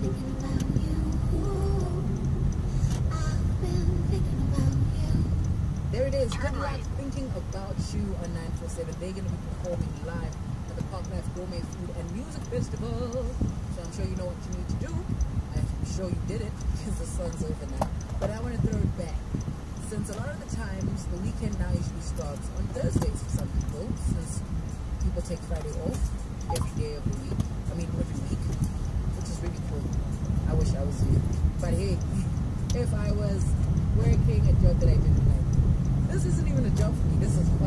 There it is. Good luck Thinking about you on 947. They're going to be performing live at the Parklife Gourmet Food and Music Festival. So I'm sure you know what you need to do. I'm sure you did it because the sun's over now. But I want to throw it back. Since a lot of the times, the weekend now usually starts on Thursdays for some people, since people take Friday off every day of if I was working a job that I didn't like. This isn't even a job for me, this is fun.